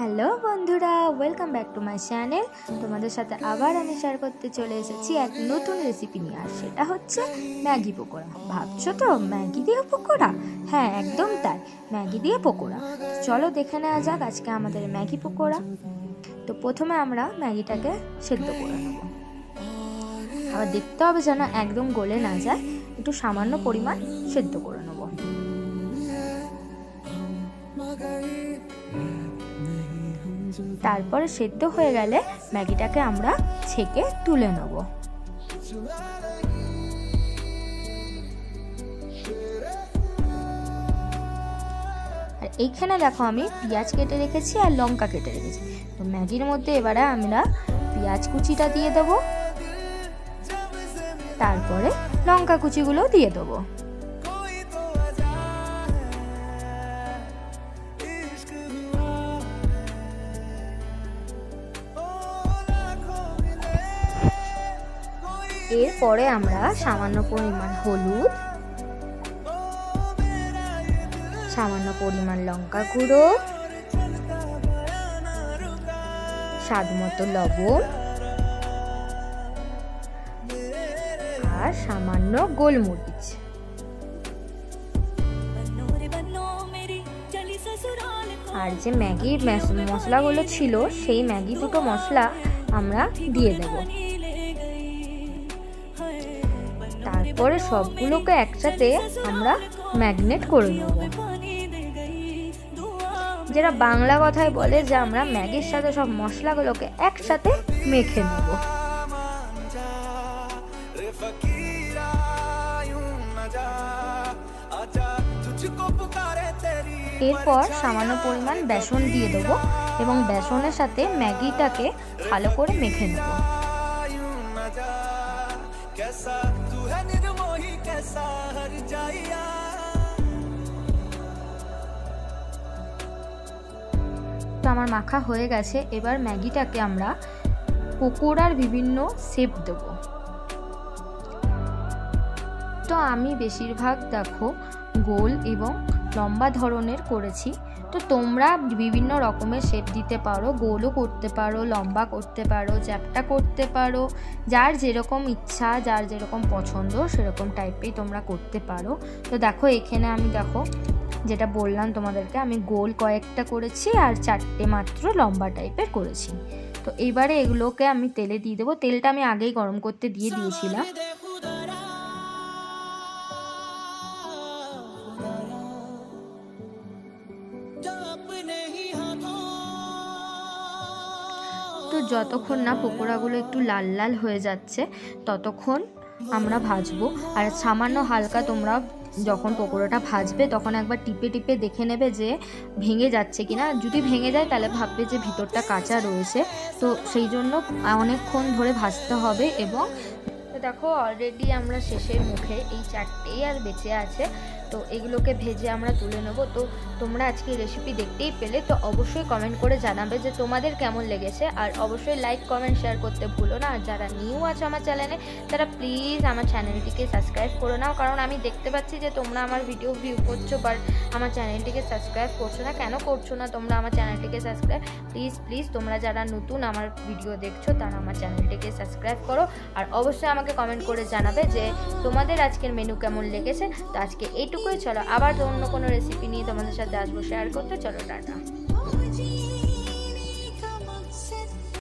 Hello বন্ধুরা welcome back to my channel তোমাদের সাথে আবার আমি শেয়ার করতে চলে এসেছি এক নতুন রেসিপি নিয়ে, আর সেটা হচ্ছে ম্যাগি পকোড়া। ভাবছ তো, ম্যাগি দিয়ে পকোড়া? হ্যাঁ একদম তাই, ম্যাগি দিয়ে পকোড়া। চলো দেখে নেওয়া যাক আজকে আমাদের ম্যাগি পকোড়া। তো প্রথমে আমরা ম্যাগিটাকে সেদ্ধ করে নেব। আবার দেখতে হবে যেন একদম গলে না যায়, একটু সামান্য পরিমাণ সেদ্ধ করে নেব। তারপরে সেদ্ধ হয়ে গেলে ম্যাগিটাকে আমরা ছেঁকে তুলে নেব। আর এইখানে দেখো আমি পেঁয়াজ কেটে রেখেছি আর লঙ্কা কেটে রেখেছি। তো ম্যাগির মধ্যে এবারে আমরা পেঁয়াজ কুচিটা দিয়ে দেবো। তারপরে লঙ্কা কুচিগুলো দিয়ে দেবো। এরপরে আমরা সামান্য পরিমাণ হলুদ, সামান্য পরিমাণ লঙ্কা গুঁড়ো, স্বাদ মতো লবণ আর সামান্য গোলমরিচ। আর যে ম্যাগির মশলাগুলো ছিল, সেই ম্যাগি দুটো মশলা আমরা দিয়ে দেব। তারপরে সবগুলোকে একসাথে আমরা ম্যাগনেট করে নেব। যেটা বাংলা কথায় বলে যে আমরা ম্যাগির সাথে সব মশলাগুলোকে একসাথে মেখে নেব। এরপর সামান্য পরিমাণ বেসন দিয়ে দেবো এবং বেসনের সাথে ম্যাগিটাকে ভালো করে মেখে নেব। তো আমার মাখা হয়ে গেছে, এবার ম্যাগিটাকে আমরা পকোড়ার বিভিন্ন শেপ দেব। তো আমি বেশিরভাগ, দেখো, গোল এবং লম্বা ধরনের করেছি। তো তোমরা বিভিন্ন রকমের শেপ দিতে পারো, গোলও করতে পারো, লম্বা করতে পারো, চ্যাপটা করতে পারো, যার যেরকম ইচ্ছা, যার যেরকম পছন্দ, সেরকম টাইপেই তোমরা করতে পারো। তো দেখো, এখানে আমি দেখো, যেটা বললাম তোমাদেরকে, আমি গোল কয়েকটা করেছি আর চারটে মাত্র লম্বা টাইপের করেছি। তো এইবারে এগুলোকে আমি তেলে দিয়ে দেবো। তেলটা আমি আগেই গরম করতে দিয়ে দিয়েছিলাম। তো যতক্ষণ না পকোড়াগুলো একটু লাল লাল হয়ে যাচ্ছে, ততক্ষণ আমরা ভাজবো। আর সামান্য হালকা তোমরা যখন পকোড়াটা ভাজবে, তখন একবার টিপে টিপে দেখে নেবে যে ভেঙে যাচ্ছে কিনা। যদি ভেঙে যায়, তাহলে ভাববে যে ভিতরটা কাঁচা রয়েছে। তো সেই জন্য অনেকক্ষণ ধরে ভাজতে হবে এবং দেখো অলরেডি আমরা শেষের মুখে এই চারটেই আর বেঁচে আছে। তো এগুলোকে ভেজে আমরা তুলে নেব। তো তোমরা আজকে রেসিপি দেখতেই পেলে, তো অবশ্যই কমেন্ট করে জানাবে যে তোমাদের কেমন লেগেছে। আর অবশ্যই লাইক কমেন্ট শেয়ার করতে ভুলো না। আর যারা নিউ আছে আমার চ্যানেলে তারা প্লিজ আমার চ্যানেলটিকে সাবস্ক্রাইব করে নাও। কারণ আমি দেখতে পাচ্ছি যে তোমরা আমার ভিডিও ভিউ করছ বাট আমার চ্যানেলটিকে সাবস্ক্রাইব করছ না। কেন করছ না? তোমরা আমার চ্যানেলটিকে সাবস্ক্রাইব প্লিজ প্লিজ তোমরা যারা নতুন আমার ভিডিও দেখছ, তারা আমার চ্যানেলটিকে সাবস্ক্রাইব করো। আর অবশ্যই আমাকে কমেন্ট করে জানাবে যে তোমাদের আজকের মেনু কেমন লেগেছে। তো আজকে এইটুকুই চলো। আবার অন্য কোনো রেসিপি নিয়ে তোমাদের সাথে আসব। শেয়ার করতে চলো টাটা।